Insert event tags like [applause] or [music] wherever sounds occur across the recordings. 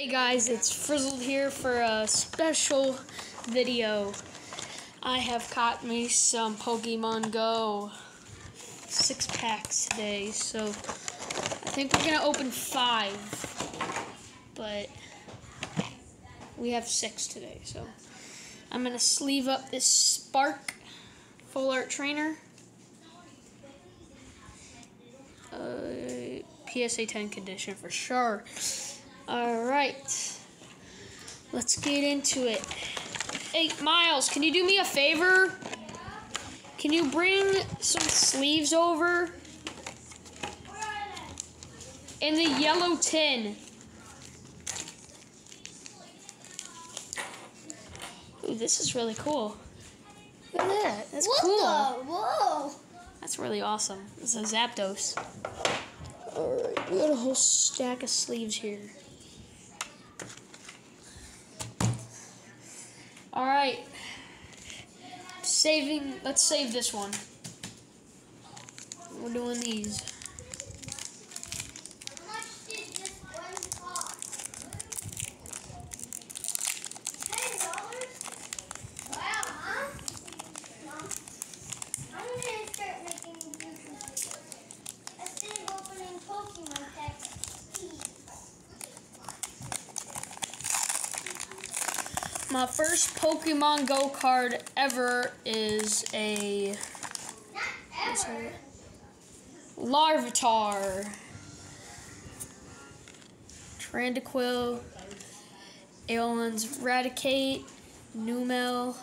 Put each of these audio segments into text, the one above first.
Hey guys, it's Frissled here for a special video. I have caught me some Pokemon Go six packs today, so I think we're gonna open five, but we have six today, so I'm gonna sleeve up this Spark Full Art Trainer. Uh, PSA 10 condition for sure. Alright. Let's get into it. Hey, Miles, can you do me a favor? Can you bring some sleeves over? In the yellow tin. Ooh, this is really cool. Look at that. That's what cool. The? Whoa. That's really awesome. It's a Zapdos. Alright, we got a whole stack of sleeves here. Alright. Saving, let's save this one. We're doing these. How much did this one cost? Ten dollars? Wow, huh? Mom, I'm gonna start making juices. Instead of opening Pokemon packs. My first Pokemon Go card ever is a. Larvitar. Tranquill. Aeon's Raticate. Numel.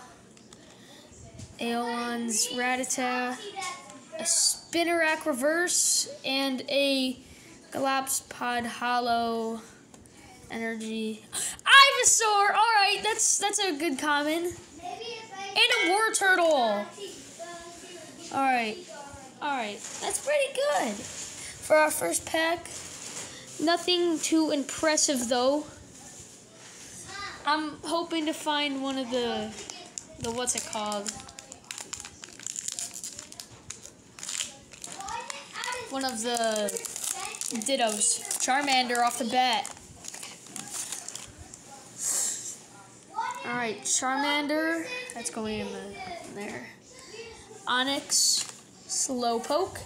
Aeon's Rattata. A Spinarak Reverse. And a Galapspod Hollow Energy. Ivysaur! That's that's a good common. Maybe if I And a Wartortle! Alright. Alright. That's pretty good. For our first pack. Nothing too impressive though. I'm hoping to find one of the the what's it called? One of the Dittos. Charmander off the bat. Alright, Charmander. That's going in, the, there. Onix, Slowpoke,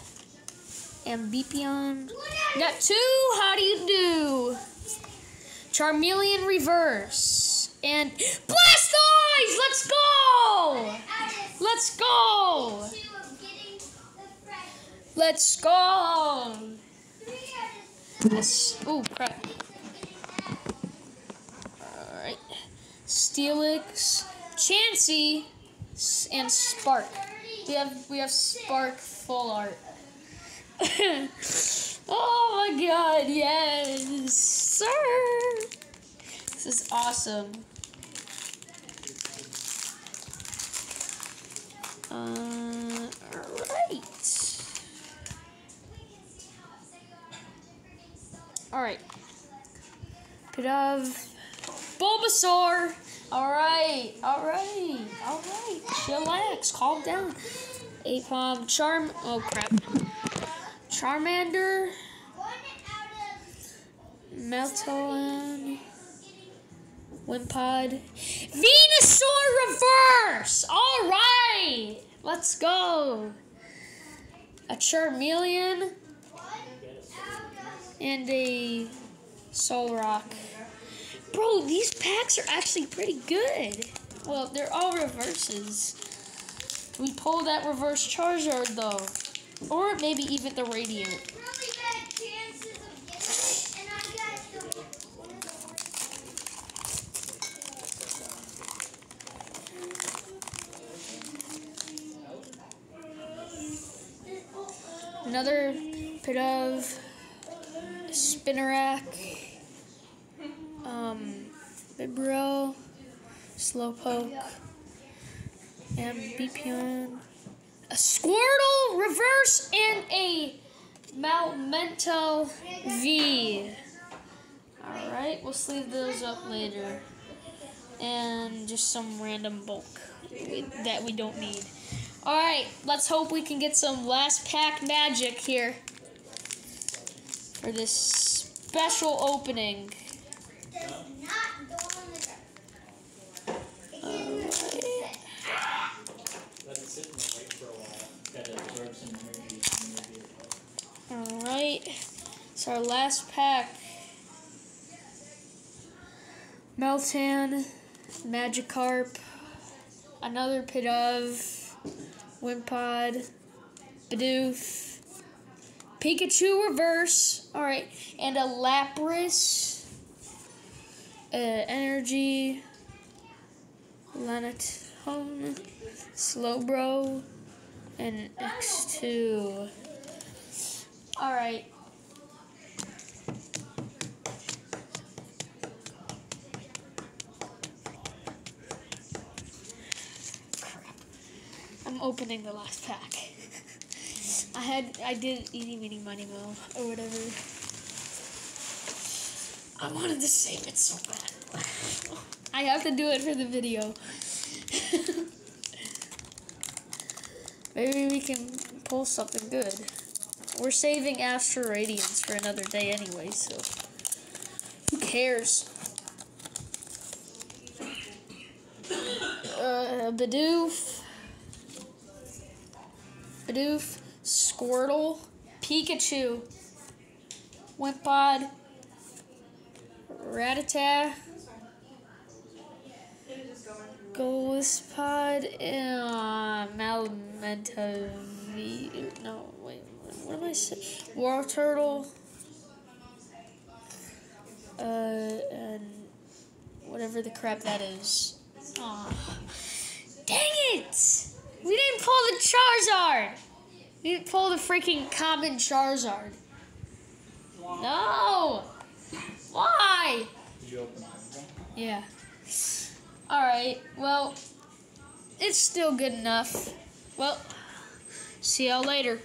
and Ambipion. Got two. How do you do? Charmeleon Reverse and Blastoise. Let's go. Let's go. Let's go. This. Oh crap. All right. Steelix, Chansey, and Spark. We have we have Spark full art. [laughs] oh my god, yes, sir. This is awesome. Uh, alright. Alright. Could have Bulbasaur. Alright, alright, alright. Chillax, calm down. Apom, Charm. Oh crap. Charmander, Meltan, Wimpod, Venusaur Reverse. All right, let's go. A Charmeleon and a Solrock. Bro, these packs are actually pretty good. Well, they're all reverses. We pull that reverse Charizard though. Or maybe even the Radiant. Another bit of Spinarak, Vibro, Slowpoke, and Beepion, a Squirtle reverse, and a Melmetal V. Alright, we'll sleeve those up later. And just some random bulk that we don't need. Alright, let's hope we can get some last pack magic here for this special opening. Alright. It's our last pack. Meltan, Magikarp, another Pidove, Wimpod, Bidoof, Pikachu Reverse, alright, and a Lapras, uh, Energy, Lunatone, Slowbro, and X2. Alright. Crap. I'm opening the last pack. [laughs] I had I did eating meeny money mo or whatever. I wanted to save it so bad. [laughs] I have to do it for the video. Maybe we can pull something good. We're saving Astral Radiance for another day anyway, so who cares? Uh, Bidoof. Bidoof. Squirtle. Pikachu. Wimpod. Rattata. Ghost-Pod. Uh, Malmenta. No, wait. What am I saying? Wartortle. Uh, and whatever the crap that is. Aw. Dang it! We didn't pull the Charizard! We didn't pull the freaking common Charizard. No! Why? Did you open it? Yeah. Alright, well, it's still good enough. Well, see y'all later.